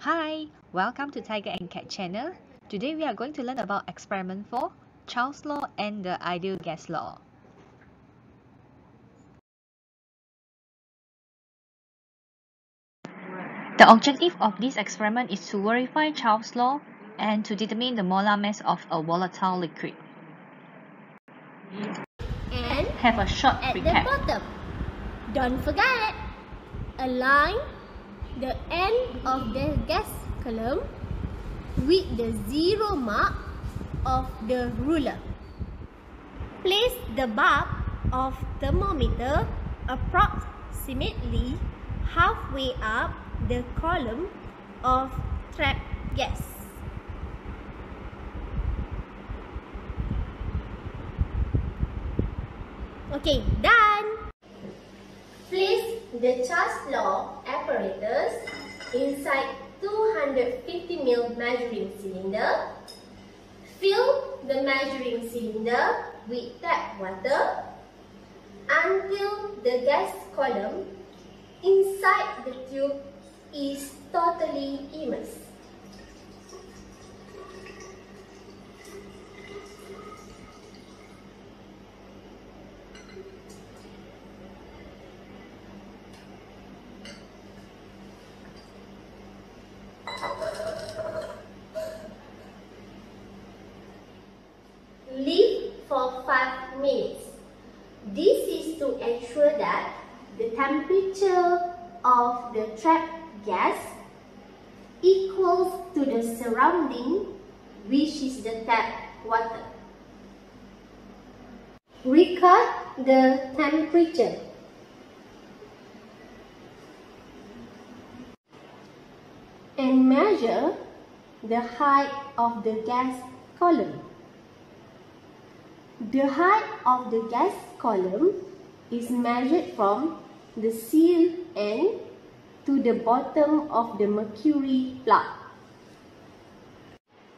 Hi, welcome to Tiger and Cat channel. Today we are going to learn about experiment 4, Charles law and the ideal gas law. The objective of this experiment is to verify Charles law and to determine the molar mass of a volatile liquid. And Have a short at recap. the bottom, don't forget, align the end of the gas column with the zero mark of the ruler. Place the bulb of thermometer approximately halfway up the column of trapped gas. Okay, done. Place the Charles law inside 250 ml measuring cylinder. Fill the measuring cylinder with tap water until the gas column inside the tube is totally immersed. Leave for 5 minutes. This is to ensure that the temperature of the trapped gas equals to the surrounding which is the tap water. Record the temperature. And measure the height of the gas column. The height of the gas column is measured from the seal end to the bottom of the mercury plug.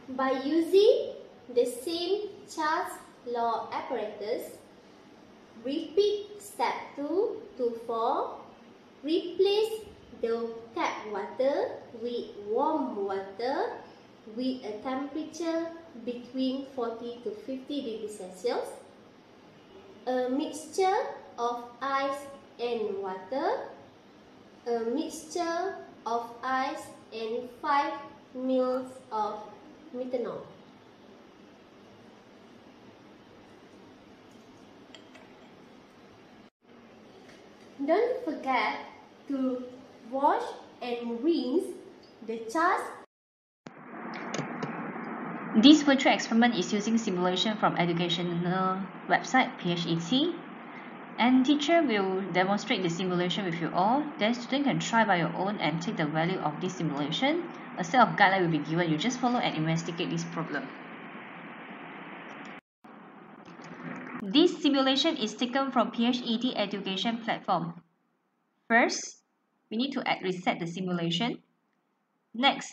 By using the same Charles law apparatus, repeat step 2 to 4. Replace the tap water with warm water with a temperature between 40 to 50 degrees Celsius. A mixture of ice and water. A mixture of ice and 5 ml of methanol. Don't forget to wash and rinse the Charles This virtual experiment is using simulation from educational website PhET and teacher will demonstrate the simulation with you all. Then student can try by your own and take the value of this simulation. A set of guidelines will be given. You just follow and investigate this problem. This simulation is taken from PhET education platform. First, we need to reset the simulation. Next,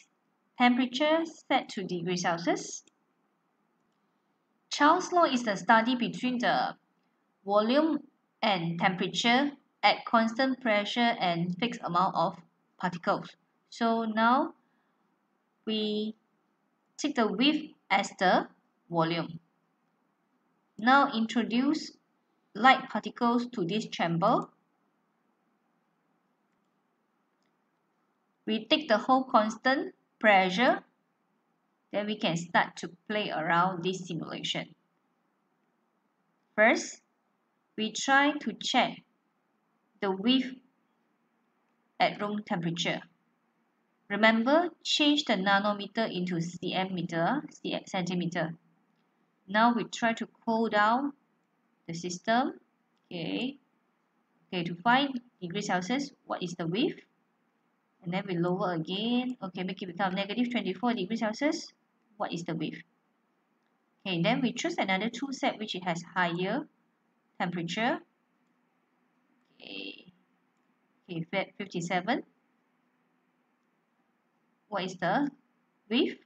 temperature set to degrees Celsius. Charles law is the study between the volume and temperature at constant pressure and fixed amount of particles. So now we take the width as the volume. Now introduce light particles to this chamber. We take the whole constant pressure, then we can start to play around this simulation. First, we try to check the width at room temperature. Remember, change the nanometer into cm meter, centimeter. Now we try to cool down the system. Okay. Okay, to find degrees Celsius, what is the width? And then we lower again. Okay, make it become negative 24 degrees Celsius. What is the width? Okay, then we choose another tool set which it has higher temperature. Okay, okay 57. What is the width?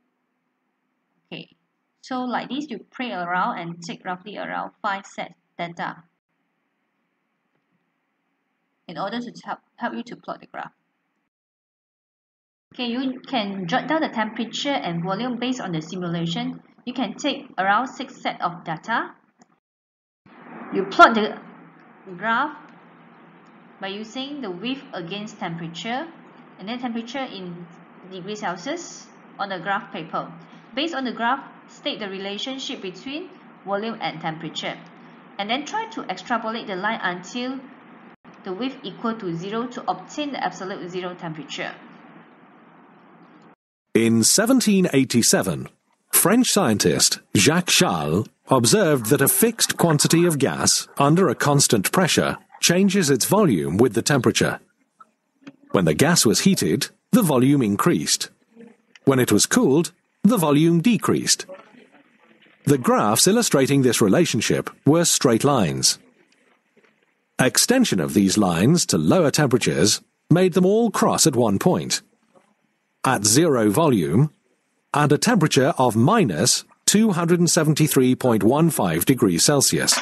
Okay, so like this, you play around and take roughly around 5 set data in order to help, help you to plot the graph. Okay, you can jot down the temperature and volume based on the simulation. You can take around six set of data. You plot the graph by using the width against temperature and then temperature in degrees Celsius on the graph paper. Based on the graph, state the relationship between volume and temperature. And then try to extrapolate the line until the width equal to zero to obtain the absolute zero temperature. In 1787, French scientist Jacques Charles observed that a fixed quantity of gas under a constant pressure changes its volume with the temperature. When the gas was heated, the volume increased. When it was cooled, the volume decreased. The graphs illustrating this relationship were straight lines. Extension of these lines to lower temperatures made them all cross at one point. At zero volume, and a temperature of minus 273.15 degrees Celsius.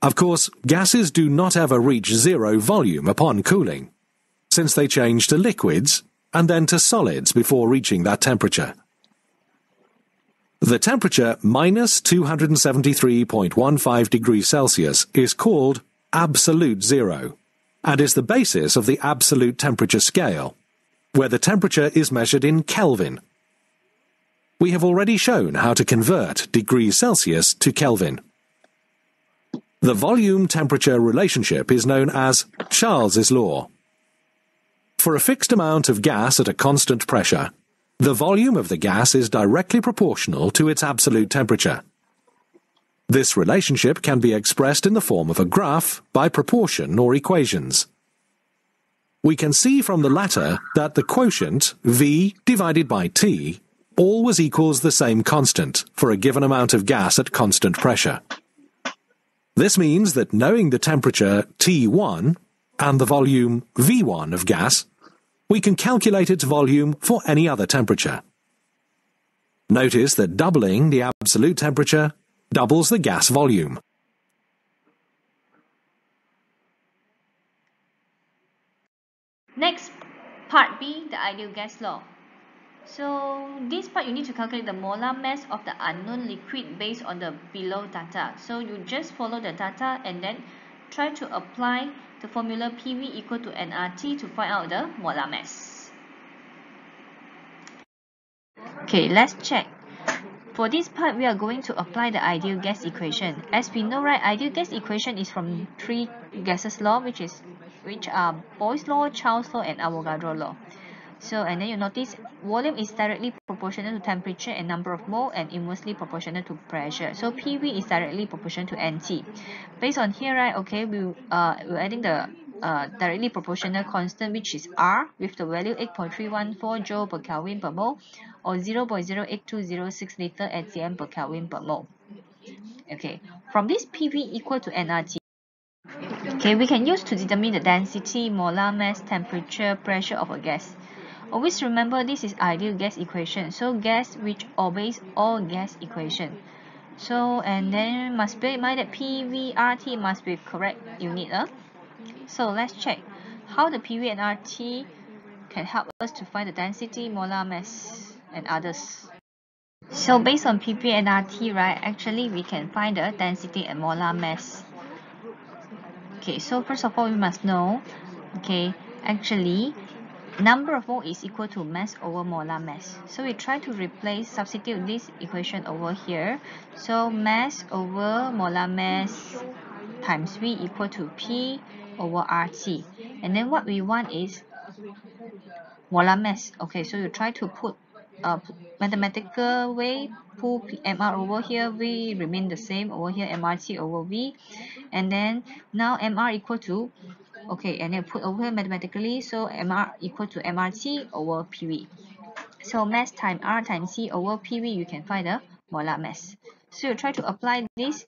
Of course, gases do not ever reach zero volume upon cooling, since they change to liquids and then to solids before reaching that temperature. The temperature minus 273.15 degrees Celsius is called absolute zero and is the basis of the absolute temperature scale, where the temperature is measured in Kelvin. We have already shown how to convert degrees Celsius to Kelvin. The volume-temperature relationship is known as Charles's law. For a fixed amount of gas at a constant pressure, the volume of the gas is directly proportional to its absolute temperature. This relationship can be expressed in the form of a graph by proportion or equations. We can see from the latter that the quotient V divided by T always equals the same constant for a given amount of gas at constant pressure. This means that knowing the temperature T1 and the volume V1 of gas, we can calculate its volume for any other temperature. Notice that doubling the absolute temperature doubles the gas volume. Next, part B, the ideal gas law. So this part you need to calculate the molar mass of the unknown liquid based on the below data. So you just follow the data and then try to apply the formula PV equal to nRT to find out the molar mass. Okay, let's check. For this part, we are going to apply the ideal gas equation. As we know, right, ideal gas equation is from three gases law, which is which are Boyle's law, Charles law, and Avogadro law. So, and then you notice volume is directly proportional to temperature and number of mole and inversely proportional to pressure. So, PV is directly proportional to NT. Based on here, right, okay, we, uh, we're adding the uh, directly proportional constant which is R with the value 8.314 joule per Kelvin per mole or 0.08206 liter at cm per Kelvin per mole. Okay, from this PV equal to nRT, okay, we can use to determine the density, molar mass, temperature, pressure of a gas. Always remember this is ideal gas equation. So gas which obeys all gas equation. So and then must bear in mind that PVRT must be correct unit. Uh? So let's check how the PV and RT can help us to find the density, molar mass and others. So based on PV and RT, right, actually we can find the density and molar mass. Okay, so first of all we must know, okay, actually number of mole is equal to mass over molar mass. So we try to replace, substitute this equation over here. So mass over molar mass times V equal to P over RT. And then what we want is molar mass. Okay, so you try to put a mathematical way, pull MR over here, V remain the same over here, MRT over V. And then now MR equal to okay and then put over mathematically. So mr equal to mrt over pv so mass times r times c over pv you can find the molar mass so you try to apply this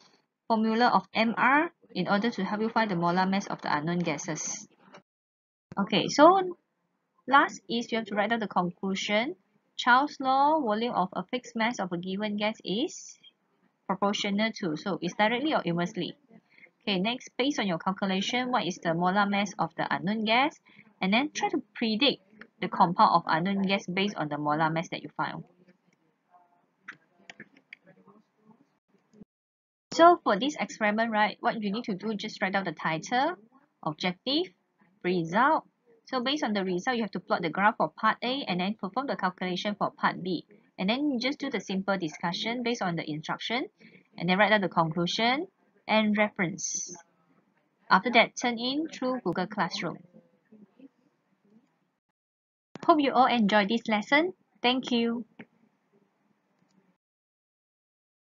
formula of mr in order to help you find the molar mass of the unknown gases okay so last is you have to write down the conclusion. Charles law volume of a fixed mass of a given gas is proportional to. So it's directly or inversely Okay, next, based on your calculation, what is the molar mass of the unknown gas? And then try to predict the compound of unknown gas based on the molar mass that you found. So for this experiment, right, what you need to do, just write down the title, objective, result. So based on the result, you have to plot the graph for part A and then perform the calculation for part B. And then just do the simple discussion based on the instruction and then write down the conclusion and reference. After that, turn in through Google Classroom. Hope you all enjoyed this lesson. Thank you.